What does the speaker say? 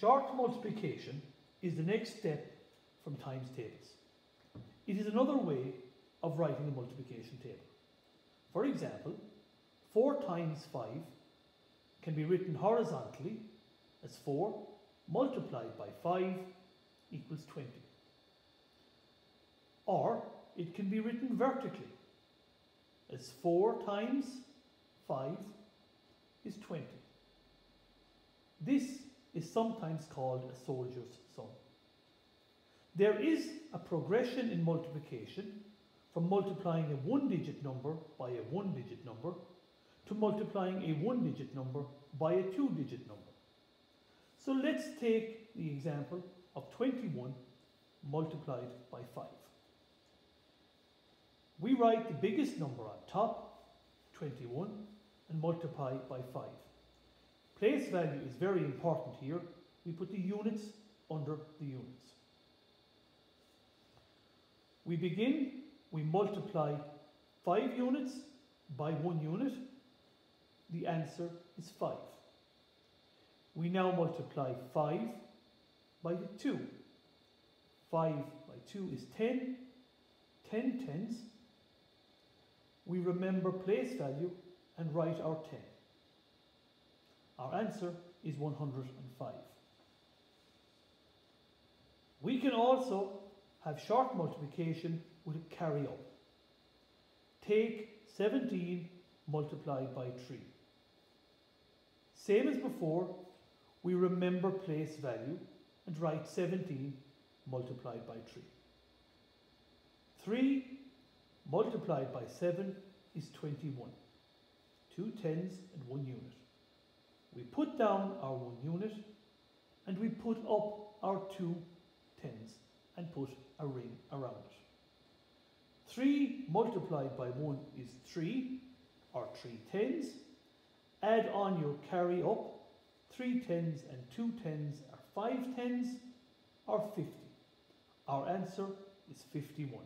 Short multiplication is the next step from times tables. It is another way of writing a multiplication table. For example, 4 times 5 can be written horizontally as 4 multiplied by 5 equals 20. Or it can be written vertically as 4 times 5 is 20. This is sometimes called a soldier's sum. There is a progression in multiplication from multiplying a one digit number by a one digit number to multiplying a one digit number by a two digit number. So let's take the example of 21 multiplied by 5. We write the biggest number on top, 21, and multiply by 5. Place value is very important here. We put the units under the units. We begin, we multiply 5 units by 1 unit. The answer is 5. We now multiply 5 by 2. 5 by 2 is 10. 10 tens. We remember place value and write our 10. Our answer is 105. We can also have short multiplication with a carry up. Take 17 multiplied by 3. Same as before, we remember place value and write 17 multiplied by 3. 3 multiplied by 7 is 21. Two tens and one unit. We put down our one unit and we put up our two tens and put a ring around it. 3 multiplied by 1 is 3 or 3 tens. Add on your carry up. 3 tens and 2 tens are 5 tens or 50. Our answer is 51.